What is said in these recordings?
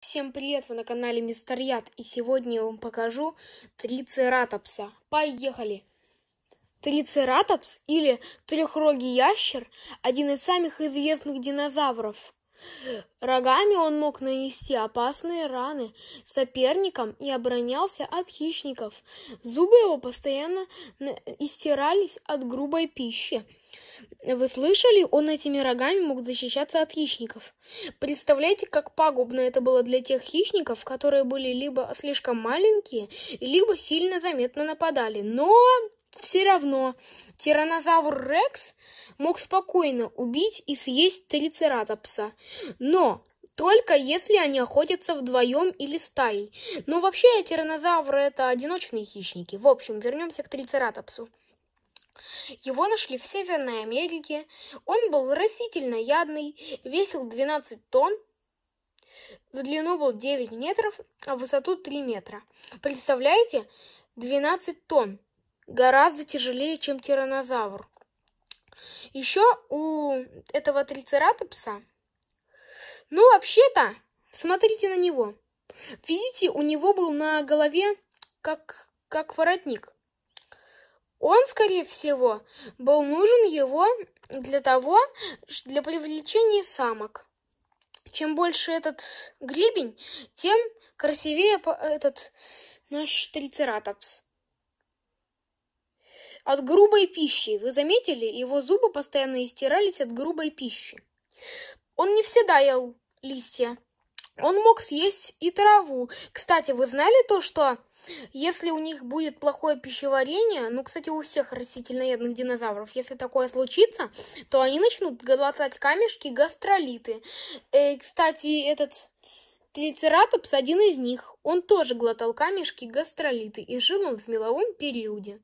Всем привет, вы на канале Мистер Яд, и сегодня я вам покажу трицератопса. Поехали! Трицератопс или трехрогий ящер – один из самых известных динозавров. Рогами он мог нанести опасные раны соперникам и оборонялся от хищников. Зубы его постоянно истирались от грубой пищи. Вы слышали, он этими рогами мог защищаться от хищников. Представляете, как пагубно это было для тех хищников, которые были либо слишком маленькие, либо сильно заметно нападали. Но все равно тиранозавр Рекс мог спокойно убить и съесть трицератопса. Но только если они охотятся вдвоем или стаей. Но вообще тиранозавры это одиночные хищники. В общем, вернемся к трицератопсу. Его нашли в Северной Америке. Он был растительно ядный, весил 12 тонн, в длину был 9 метров, а в высоту 3 метра. Представляете? 12 тонн. Гораздо тяжелее, чем тиранозавр. Еще у этого трицератопса, ну, вообще-то, смотрите на него. Видите, у него был на голове как, как воротник. Он, скорее всего, был нужен его для того, для привлечения самок. Чем больше этот гребень, тем красивее этот наш трицератопс. От грубой пищи. Вы заметили, его зубы постоянно истирались от грубой пищи. Он не всегда ел листья. Он мог съесть и траву. Кстати, вы знали то, что если у них будет плохое пищеварение, ну, кстати, у всех растительноедных динозавров, если такое случится, то они начнут глотать камешки, гастролиты. И, кстати, этот трицератопс один из них. Он тоже глотал камешки, гастролиты, и жил он в меловом периоде.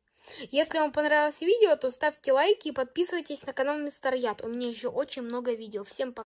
Если вам понравилось видео, то ставьте лайки и подписывайтесь на канал Мистер Яд. У меня еще очень много видео. Всем пока.